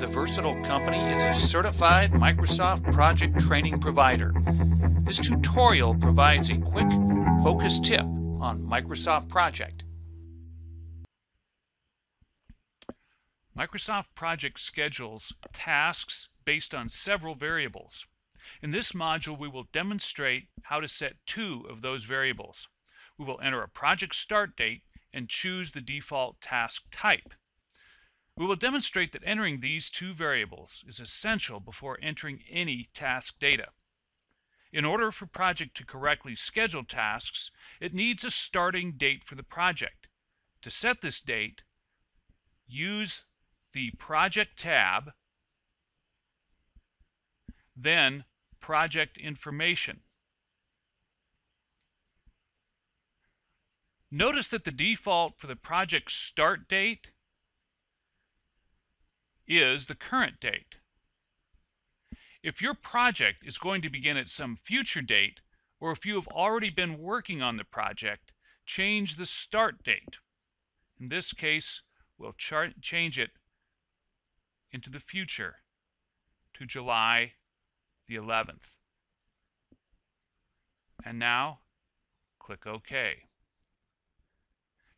The Versatile Company is a certified Microsoft project training provider. This tutorial provides a quick, focused tip on Microsoft Project. Microsoft Project schedules tasks based on several variables. In this module, we will demonstrate how to set two of those variables. We will enter a project start date and choose the default task type. We will demonstrate that entering these two variables is essential before entering any task data. In order for project to correctly schedule tasks, it needs a starting date for the project. To set this date, use the Project tab, then Project Information. Notice that the default for the project start date is the current date. If your project is going to begin at some future date, or if you have already been working on the project, change the start date. In this case, we'll change it into the future to July the 11th. And now, click OK.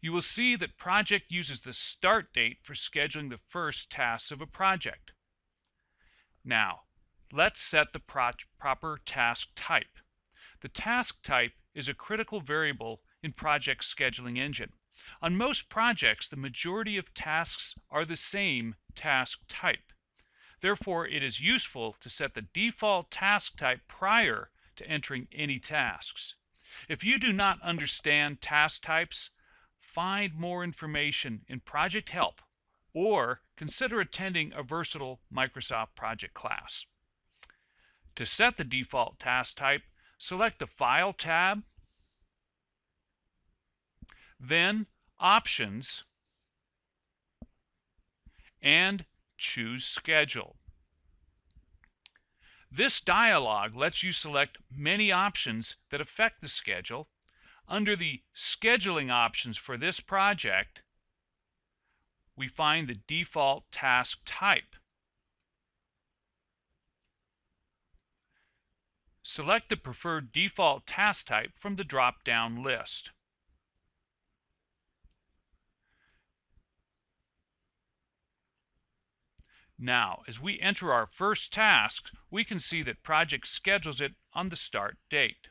You will see that project uses the start date for scheduling the first tasks of a project. Now, let's set the pro proper task type. The task type is a critical variable in project scheduling engine. On most projects, the majority of tasks are the same task type. Therefore, it is useful to set the default task type prior to entering any tasks. If you do not understand task types, find more information in Project Help or consider attending a versatile Microsoft project class. To set the default task type, select the File tab, then Options, and choose Schedule. This dialog lets you select many options that affect the schedule. Under the scheduling options for this project, we find the default task type. Select the preferred default task type from the drop-down list. Now, as we enter our first task, we can see that project schedules it on the start date.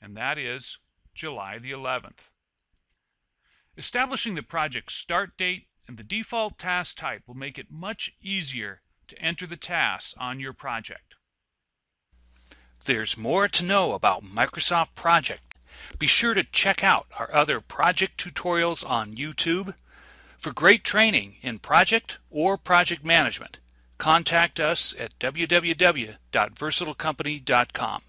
And that is July the 11th. Establishing the project start date and the default task type will make it much easier to enter the tasks on your project. There's more to know about Microsoft Project. Be sure to check out our other project tutorials on YouTube. For great training in project or project management, contact us at www.versatilecompany.com.